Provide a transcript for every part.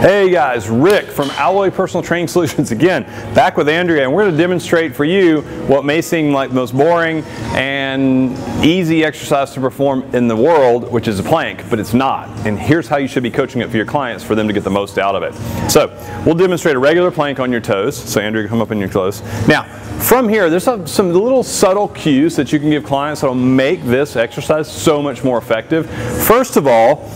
Hey guys, Rick from Alloy Personal Training Solutions again, back with Andrea, and we're going to demonstrate for you what may seem like the most boring and easy exercise to perform in the world, which is a plank, but it's not. And here's how you should be coaching it for your clients for them to get the most out of it. So, we'll demonstrate a regular plank on your toes. So Andrea, come up in your clothes. Now, from here, there's some, some little subtle cues that you can give clients that will make this exercise so much more effective. First of all,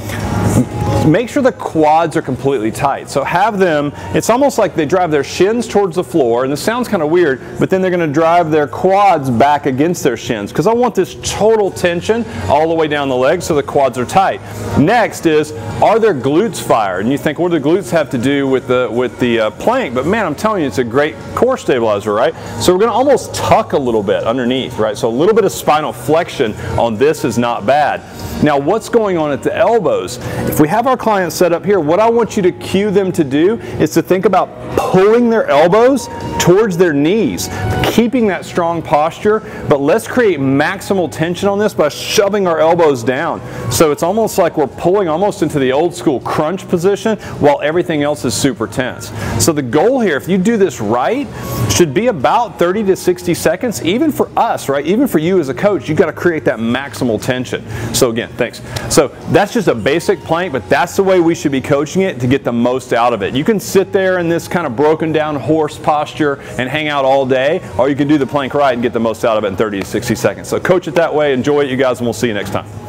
make sure the quads are completely tight. So have them, it's almost like they drive their shins towards the floor, and this sounds kind of weird, but then they're going to drive their quads back against their shins because I want this total tension all the way down the legs so the quads are tight. Next is, are their glutes fired? And you think, what do the glutes have to do with the, with the uh, plank? But man, I'm telling you, it's a great core stabilizer, right? So we're going to almost tuck a little bit underneath, right? So a little bit of spinal flexion on this is not bad. Now, what's going on at the elbows? If we have our clients set up here, what I want you to cue them to do is to think about pulling their elbows towards their knees, keeping that strong posture, but let's create maximal tension on this by shoving our elbows down. So it's almost like we're pulling almost into the old school crunch position while everything else is super tense. So the goal here, if you do this right, should be about 30 to 60 seconds, even for us, right? Even for you as a coach, you've gotta create that maximal tension. So again, thanks. So that's just a basic but that's the way we should be coaching it to get the most out of it. You can sit there in this kind of broken down horse posture and hang out all day, or you can do the plank right and get the most out of it in 30 to 60 seconds. So coach it that way, enjoy it you guys, and we'll see you next time.